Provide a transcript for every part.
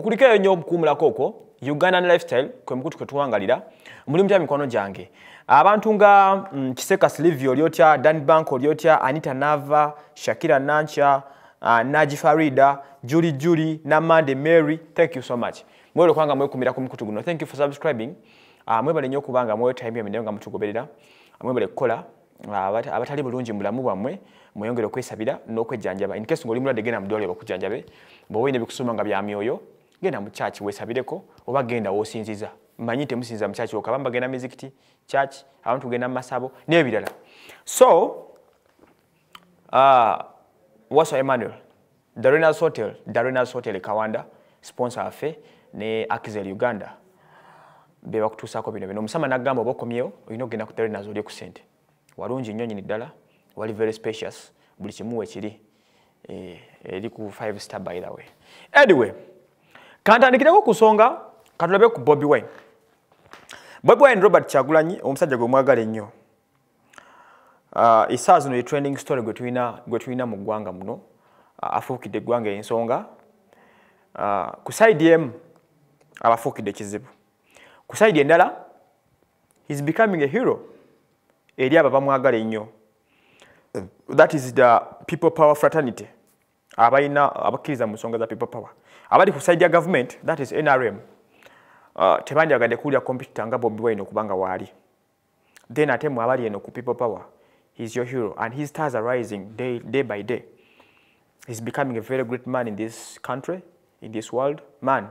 mukulikeyo nyo okukuumulako okwo ugandan lifestyle kwe mukutu kwe tuwangalira muli mutya mikono jange. Abantu nga mm, kiseka otya dan bank Oliotia, anita nava shakira nancha uh, naji farida juli juli namande mary thank you so much. Mwebale okubanga mwekumira ku mukutu guno. Thank you for subscribing. Uh, mwebale nnyo okubanga mwetime emirembe nga mutugoberera mwebale kukola uh, abatali bulungi mulamu bwammwe mweyongere okwesabira n'okwejjanjaba in case ng'oli mulwadde genda mdole ddwaliro bakujjanjabe bw'oba olina ebikusuma nga bya myoyo genda mu kyaki weesabireko oba genda w'osinziza. Mmanyi temusinziza mu kyaki okaba bagenda mizikiti kyaki abantu kugenda mu masabo n'ebirala. So uh, waso emmanuel darenas hotel darenas hotel kawanda sponsor waffe ne akizel uganda. Be bakutuusaako bino bino. Omusama naggamba oba okomyewo olina okugenda ku darenas olye ku sente walungi nnyo nyini ddala wali very spacious buli kimu wekiri eh, eri ku 5 star by the way. Anyway kantandikireko ku nsonga katulabe ku bobi wine. Bobi wine robert kyagulanyi omusajja gwe mwagala ennyo. Uh, esaawa zino ye trending story gwe tulina mu ggwanga muno. Uh, afuukidde eggwanga ensonga. Uh, ku saidi emu abafuukidde ekizibu ku saidi endala heis becoming a hero. Eri abo bamwagala ennyo. That is the people power fraternity. Abalina abakkiriza mu nsonga za people power abali ku side ya government that is nrm uh, tebandyagadde kulya computer nga bobi wine okubanga waali then ate mwe abali eno ku people power he's your hero and his stars are rising day, day by day. He's becoming a very great man in this country in this world. Man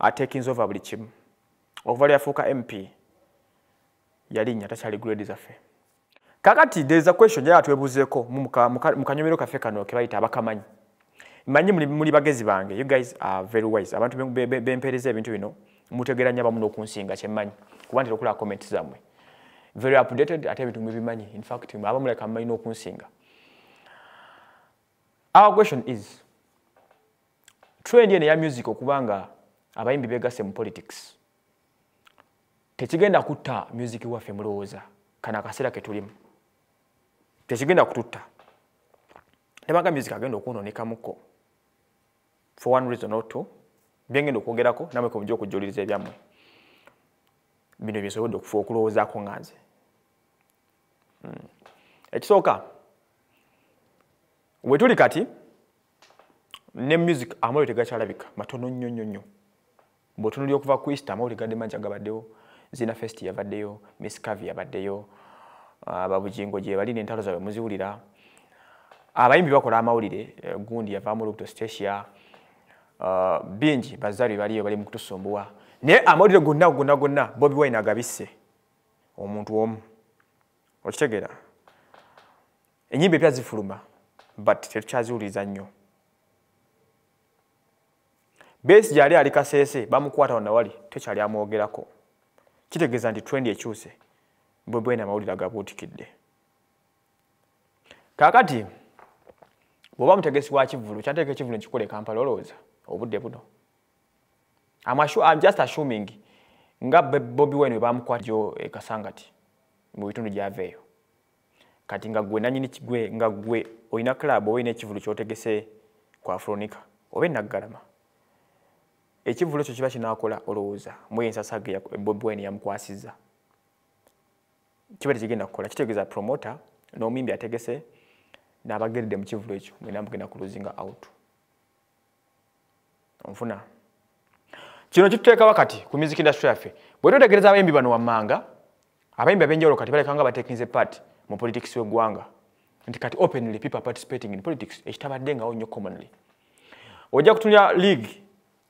atakings over buli kimu okuva lyafuuka mp yalinnya takyali grade zaffe kakati there is a question muka- muka- mu kanyomero kaffe kano ke bayita abakamanyi manyi muli, bagezi bange. You guys are very wise. Abantu be- be- bempeereza ebintu bino mutegeera nnyo abamu n'okunsinga kyemmanyi. Kuba ntera okulaba comment zammwe. Very updated ate ebintu mubimanyi in fact abamuleka mumanyi n'okunsinga. Our question is trend eno eya music okubanga abayimbi begasse mu politics tekigenda kutta music waffe mulowooza kano akaseera ke tulimu. Tekigenda kututta. Nebanga music agenda okunonekamuko for one reason or two byengenda okwogerako namwe ke mujja okujuliriza ebyammwe. Bino byensobodde okufa okulowoozaako nga nze. Mm. ekisooka we tuli kati ne music amawulire tegakyalabika matono nnyo nnyo nnyo. Bwetunuli okuva ku easter amawulire gadde mangi agabaddeyo zina fest yabaddeyo miss cavi yabaddeyo ababugingo gye bali n'entalo zaabwe muziwulira. Abayimbi bakola amawulire eh, gundi yavaamu lukuto stasia uh, bingi bazaali baliyo bali mu kutusumbuwa. Naye amawulire gonna gonna gonna bobi wine agabisse omuntu omu. Okitegeera? Enyimba epya zifuluma but tetukyaziwuliriza nnyo. Besi gyali ali kaseese bamukwata wonna wali tekyali amwogerako. Kitegeeza nti trend ekyuse bobi wine amawulire agabuutikidde. Kaakati bw'oba mutegesi wa kivulu kyateeka ekivulu nekikola e kampala olowooza obudde buno. Just assuming nga bobi wine webamukwata jo e kasangati mu bitundu gyaveeyo kati nga gwe nanyini kigwe nga gwe olina club oba olina ekivulu kyotegese ku afronica oba enaggalama ekivulu ekyo kiba kinaakola olowooza mu ensasage ya bobi wine yamukwasizza. Kiba tekigenda kukola kitegeeza promota n'omuyimbi ategese n'abageredde mu kivulu ekyo mwina mugenda ku losing out onfuna kino kituteeka wakati ku music industry yaffe. Bwe twetegereza abayimbi bano wammanga abayimbi ab'enjawulo kati balekanga batekinze part mu politics w'eggwanga nti kati openly people participating in politics ekitabaddengawo nnyo commonly. Ojja kutunira league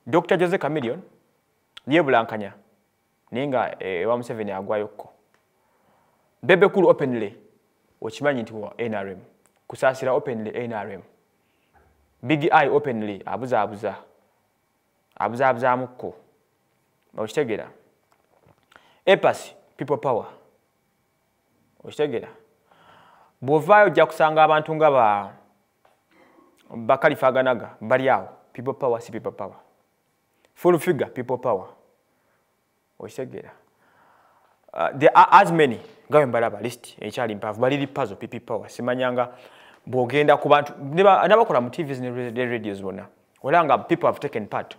dr jose camillion yebulankanya naye nga eh, ewa museveni agwayokko bebe kulu openly okimanyi nti nrm kusaasira openly nrm big i openly abuzaabuza abuzaabuzamukko okitegeera. Epas people power. Okitegeera. Bw'ovaayo ojja kusanga abantu nga ba bakalifaganaga bali awo. People power si people power. Full figure people power. Okitegeera. Uh, there are as many nga bwe mbalaba list ekyali mpaavu baliri puzzle pp power. Simanyanga bw'ogenda ku bantu n'abakola mu tvs ne ra- ne radios bonna olaba nga people have taken part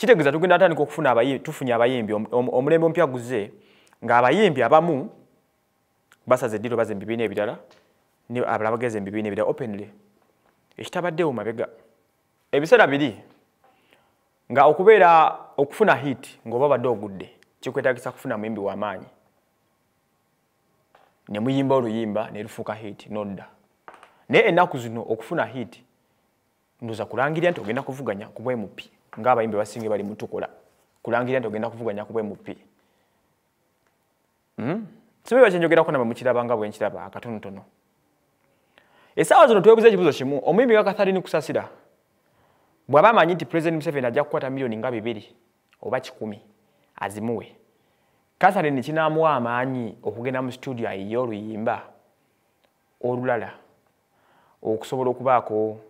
kitegeeza tugenda atandika okufuna tufunye abayimbi. Omulembe omupya guze ng'abayimbi abamu basaza eddiro bazemba ebibiina ebirala abalala bageza ebibiina ebirala openly. Ekitabaddewo mabega. Ebiseera biri nga okubeera okufuna hit ng'oba badde ogudde kikwetagisa kufuna muyimbi w'amaanyi ne muyimba oluyimba ne lufuuka hit nodda. Naye ennaku zino okufuna hit ndoza kulangirira nti ogenda kuvuganya ku bwemupi ng'abayimbi basinge bali mutukola kulangirira nti ogenda kuvuganya ku bwemupi hmm? sibe bakyenjogerako namwe mukiraba nga bwenkiraba akatonotono. Essaawa zino twebuza ekibuzo kimu omuyimbi nga katharini kusasira bw'aba amanyi nti president museveni ajja kukwata miliyoni nga bibiri oba kikumi azimuwe. Katharini kinaamuwa amaanyi okugenda mu studio ayiye oluyimba olulala okusobola okubaako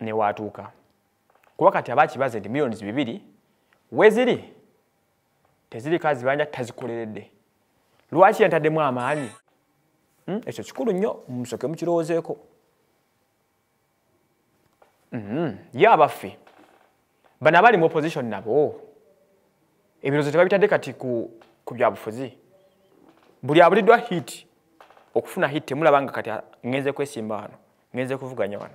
newatuuka kuba kati aba kibaze nti miliyoni bibiri weziri teziri kazibanja tazikoleredde lwaki yantaddemu amaanyi? Hmm? ekyo kikulu nnyo musoke mukirowoozeeko hmm. ye abaffe. Bano abali mu opposition nabo ebirowoozo tebabitadde kati ku byabufuzi buli abuliddwa hit okufuna hit temulabanga kati ngenze kwesimba wano ngenze kuvuganya wano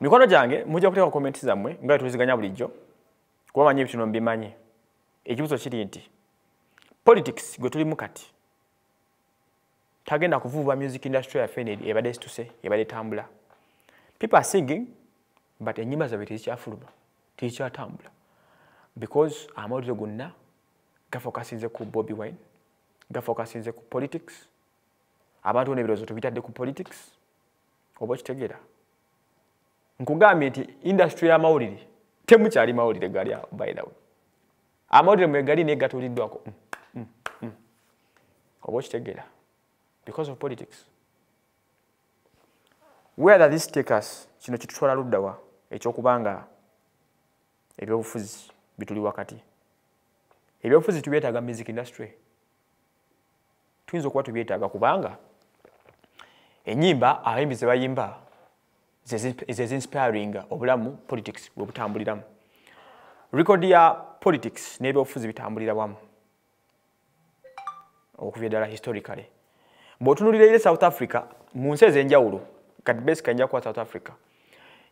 mikono gyange mujja kuteeka komenti zammwe nga tuliziganya bulijjo kuba manyi ebituno mbimanyi ekibuzo kiri nti politics gwe tulimu kati tagenda kuvuuba music industry yaffe ebadde situse ebadde tambula. People are singing but enyimba zabwe tezikyafuluma tezikyatambula. Because amawulire gonna gafokasinze ku bobi wine gafokasinze ku politics. Abantu bona ebirowoozo tubitadde ku politics oba okitegeera nkugambye nti industry y'amawulire temukyali mawulire gali awo by the way. Amawulire mwe gali naye gatuuliddwako mm, mm, mm. oba okitegeera? Because of politics. Does this take us kino kitutwala luddawa ekyokubanga ebyobufuzi bituli wakati. Ebyobufuzi tubyetaaga music industry. Tuyinza okuba tubyetaaga kubanga enyimba abayimbi ze bayimba zezinspiring obulamu politics bwebutambuliramu record ya politics n'ebyobufuzi bitambulira wamu. Okuvya ddala historically. Bw'otunulira ire south africa mu nsi ez'enjawulo kati basica nja kuwa south africa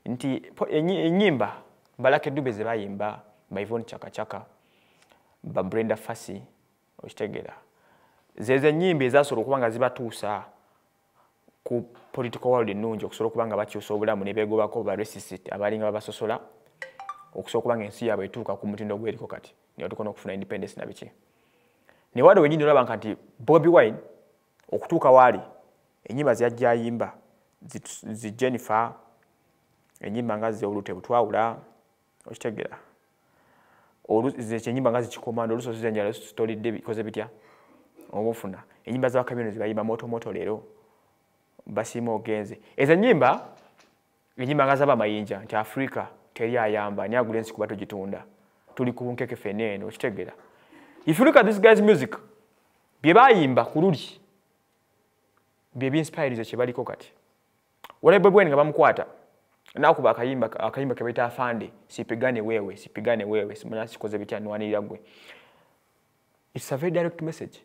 nti enyimba balake dube ze bayimba baivon chakachaka babrenda fasi okitegeera zezo enyimba ezasobola okuba nga zibatuusa ku political world ennungi okusobola okuba nga bakyusa obulamu ne beegobako ba resist abalinga babasosola okusobola okuba nga ensi yaabwe etuuka ku mutindo gweriko kati nebatukona okufuna independence na biki? Newadde wenyini olaba nti bobi wine okutuuka waali enyimba ziyajja ayimba zi jennifer enyimba nga zeolute butwawula okitegeera enyimba nga zikikomando olusozi zenjala sitolidde bikoze bitya? Obufuna. Enyimba zabakamioni zibayimba motomoto leero basiima ogenze. Ezo enyimba enyimba nga zaba mayinja nti afrika teri ayamba naye agula ensi kuba tugitunda tuli ku nkeke feneeno okitegeera if you look at this guys music bye bayimba ku luli bye binspirize kyebaliko kati. Walabe bweni nga bamukwata nakuba akayimba akayimba kebaita afande sipigane wewe sipigane wewe simanya sikoze bitya nwanirira gwe it's a very direct message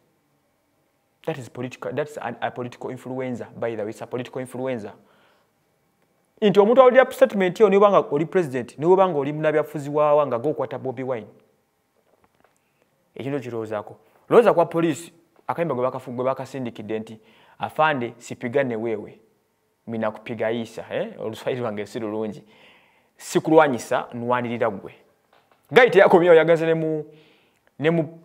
that is political that's a, a political influencer by the way it's a political influencer. Nti omuntu awulira statement yo niwobanga oli president niwobanga oli munabyafuzi waawa nga gokwata bobi wine. Ekintu kirowoozaako lowooza kwa poliisi akayimba gwe bakasindikidde nti afande sipigane wewe. Mina kupigaisha eh? oluswahili lwange si lulungi. Sikulwanyisa nwanirira gwe gai teyakomyewo yagaze ne mu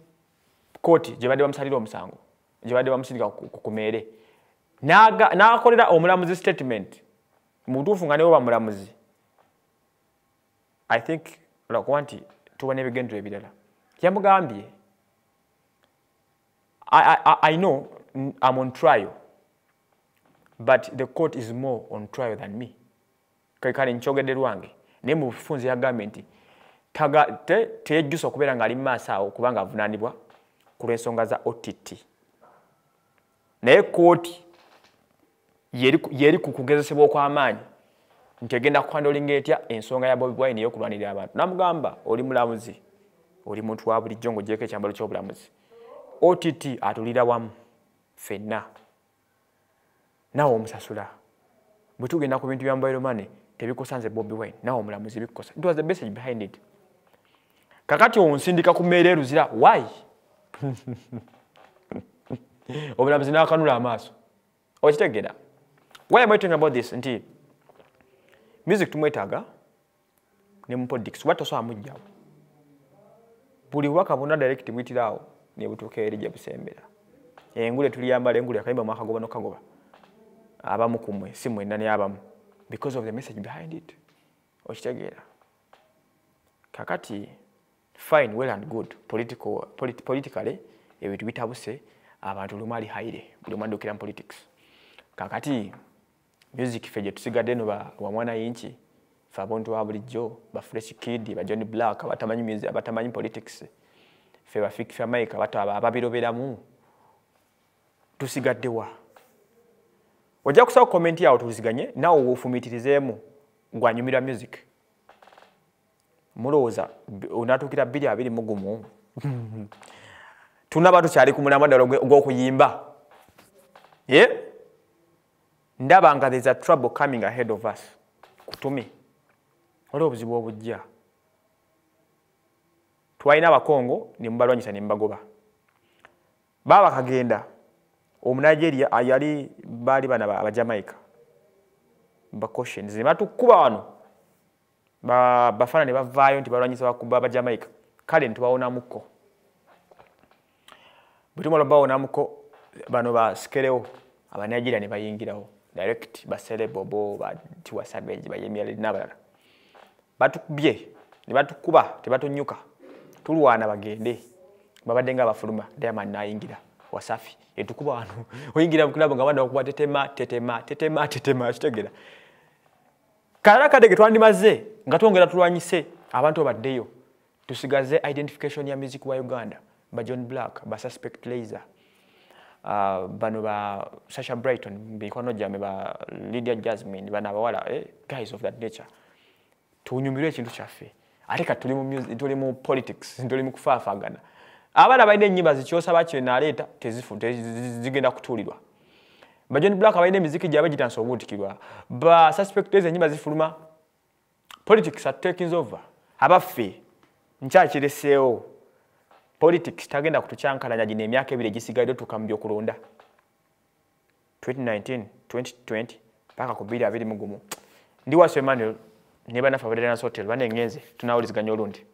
kooti gye badde bamusalira omusango gye badde bamusindika ku meere n'akolera omulamuzi statement. Mutuufu nga niwe bamulamuzi i think olakuba nti tuba n'ebigendero ebirala. Yamugambye I, I, I know I'm on trial, but the court is more on trial than me. Kale nkyogedde lwange. Naye mu bufunzi yagambye nti teyejjusa okubeera ng'ali mu maaso awo kubanga avunaanibwa ku lw'ensonga za OTT. Naye kooti yeri ku kugezesebwa okw'amaanyi nti egenda kukwandolinga etya? Ensonga ya bobi wine eyokulwanirira abantu. Namugamba oli mulamuzi oli muntu wa bulijjo ngaogyeko ekyambalo kyobulamuzi. Ott atulira wamu ffenna. Naawe omusasula bwe tugenda ku bintu bya mobile money tebikusanze bobi wine naawe omulamuzi bikukosa it was the message behind it. Kakati onsindika ku mmeeri eruzira why obulamuzi nakanula amaaso. Okitegera why am I talking about this? Nti music tumwetaaga ne mu politics wali tosobola mujjawo buli waka bonna direct bwitiraawo nebutuuka eri gye busembera. Engule tuliyambala engule akayimba mwakagoba nokagoba abamu kumwe si mwenna ne abamu. Because of the message behind it. Okitegeera. Kakati fine well and good political, polit, politically ebintu bitabuse abantu lumu ali haire buli omu addukira mu politics. Kakati music ffe gye tusigadde no bamwana yinki fe abontu wa bulijjo ba fresh kid ba john black abatamanyi, abatamanyi politics fe bafik fe mike ababiroberamu. Tusigaddewa ojja kusaba komenti yawo tuliziganye naawe wofumitirizeemu gwanyumira music. Mulowooza bbiri abiri mugumu tunaba tukyali ku mulamwa ddala ogw'okuyimba. Ye? Ndaba nga there's a trouble coming ahead of us. Kutumi oli obuzibu obujja. Twalina abakongo ne mubalwanyisa ne mubagoba. Baba bakagenda. Omunigeria yali baali bana abajamaica bacautions ne batukuba wano. Bafana ne bavaayo nti balwanyisa bakuba abajamaica kale ntibawonamukko bwe tumala bawonamuko bano basikerewo abanigeria ne bayingirawo. Direct baselebobo batiwa savage bayemyali n'abalala. Batukubye ne batukuba tebatunyuka tulwana bagende babadde nga abafuluma diamond nayingira. Wasafi etukuba wano. Oyingira mukilabo nga bana okuba tetema tetema tetema tetema kitegera. Kalala kadege twandimaze nga twongera tulwanyise abantu baddeyo tusigaze identification ya music wa uganda ba john black ba suspect laser uh, bano ba sasha brighton mikwano gyame ba lydia jasmine bano abawala eh, guys of that nature. Tunyumirwe ekintu kyaffe ate ka tuli mu politics tuli mu kufaafagana abaana balina enyimba zikyosaba kino aleeta zigenda kutuulirwa. Ba john black balina emiziki gyabe gitansa obuutikirwa ba suspects enyimba zifuluma politics are taking over. Abaffe nkyakireseewo politics tagenda kutukyankalanya gino emyaka ebiri egisigalire tuka mu byokulonda. 2019 2020 paka ku 2 21 ndi waso emmanuel ne banafe abaderanasotel banengenze tunawuliziganya olundi